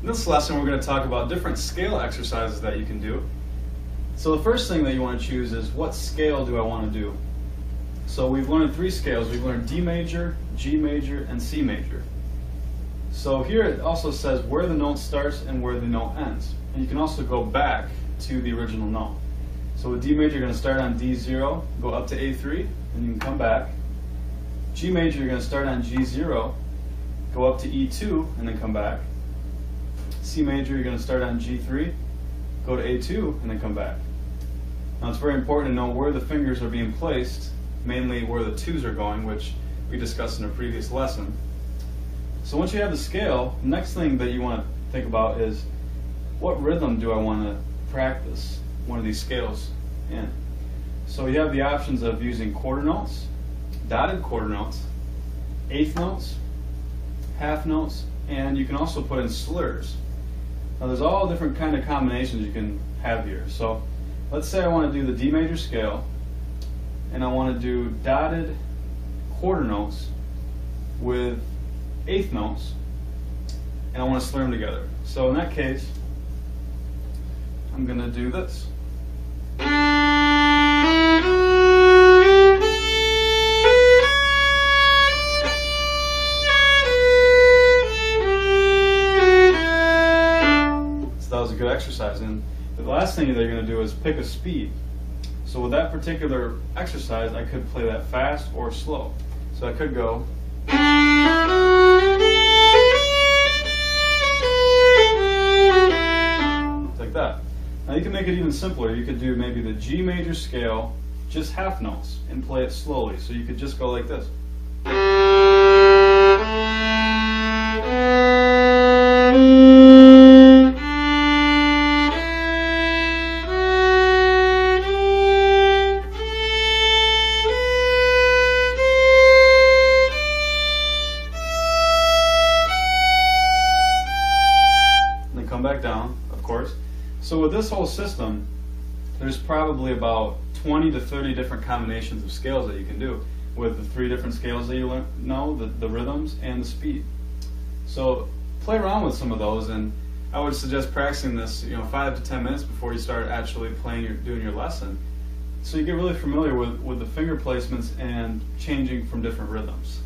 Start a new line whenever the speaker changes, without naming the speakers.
In this lesson, we're going to talk about different scale exercises that you can do. So the first thing that you want to choose is what scale do I want to do? So we've learned three scales. We've learned D major, G major, and C major. So here it also says where the note starts and where the note ends. And you can also go back to the original note. So with D major, you're going to start on D0, go up to A3, and you can come back. G major, you're going to start on G0, go up to E2, and then come back. C major, you're going to start on G3, go to A2, and then come back. Now it's very important to know where the fingers are being placed, mainly where the twos are going, which we discussed in a previous lesson. So once you have the scale, the next thing that you want to think about is what rhythm do I want to practice one of these scales in? So you have the options of using quarter notes, dotted quarter notes, eighth notes, half notes, and you can also put in slurs. Now there's all different kind of combinations you can have here. So let's say I want to do the D major scale and I want to do dotted quarter notes with eighth notes and I want to slur them together. So in that case, I'm going to do this. Exercise. And the last thing that you're going to do is pick a speed. So with that particular exercise, I could play that fast or slow. So I could go. Like that. Now you can make it even simpler. You could do maybe the G major scale, just half notes, and play it slowly. So you could just go like this. Back down, of course. So with this whole system, there's probably about 20 to 30 different combinations of scales that you can do with the three different scales that you know, the, the rhythms and the speed. So play around with some of those and I would suggest practicing this, you know, five to 10 minutes before you start actually playing your, doing your lesson. So you get really familiar with, with the finger placements and changing from different rhythms.